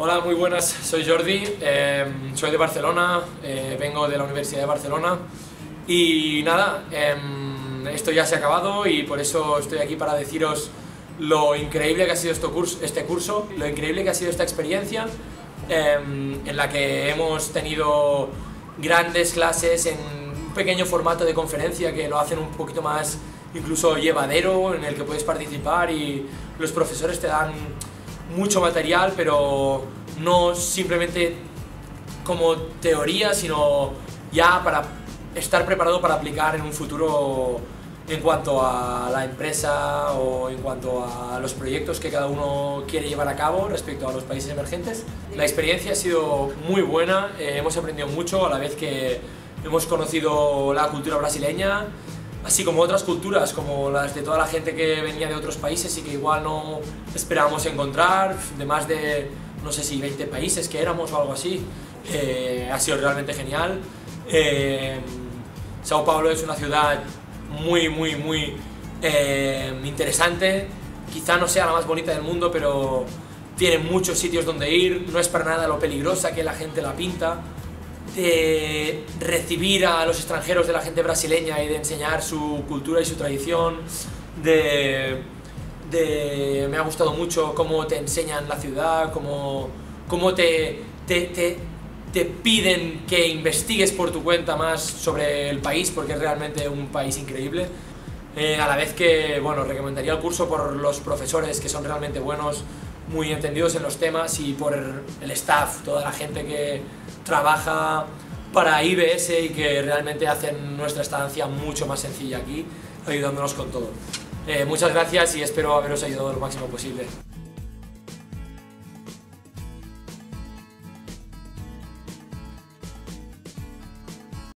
Hola, muy buenas, soy Jordi, eh, soy de Barcelona, eh, vengo de la Universidad de Barcelona. Y nada, eh, esto ya se ha acabado y por eso estoy aquí para deciros lo increíble que ha sido curso, este curso lo increíble que ha sido esta experiencia en la que hemos tenido grandes clases en un pequeño formato de conferencia que lo hacen un poquito más incluso llevadero, en el que puedes participar y los profesores te dan mucho material, pero no simplemente como teoría, sino ya para estar preparado para aplicar en un futuro en cuanto a la empresa o en cuanto a los proyectos que cada uno quiere llevar a cabo respecto a los países emergentes. La experiencia ha sido muy buena, eh, hemos aprendido mucho a la vez que hemos conocido la cultura brasileña, así como otras culturas, como las de toda la gente que venía de otros países y que igual no esperábamos encontrar, de más de, no sé si 20 países que éramos o algo así. Eh, ha sido realmente genial. Eh, Sao Paulo es una ciudad muy, muy, muy eh, interesante. Quizá no sea la más bonita del mundo, pero tiene muchos sitios donde ir. No es para nada lo peligrosa que la gente la pinta de recibir a los extranjeros de la gente brasileña y de enseñar su cultura y su tradición, de, me ha gustado mucho cómo te enseñan la ciudad, cómo, cómo te, te, te, piden que investigues por tu cuenta más sobre el país, porque es realmente un país increíble. Eh, a la vez que, bueno, recomendaría el curso por los profesores que son realmente buenos, muy entendidos en los temas y por el staff, toda la gente que trabaja para IBS y que realmente hacen nuestra estancia mucho más sencilla aquí, ayudándonos con todo. Eh, muchas gracias y espero haberos ayudado lo máximo posible.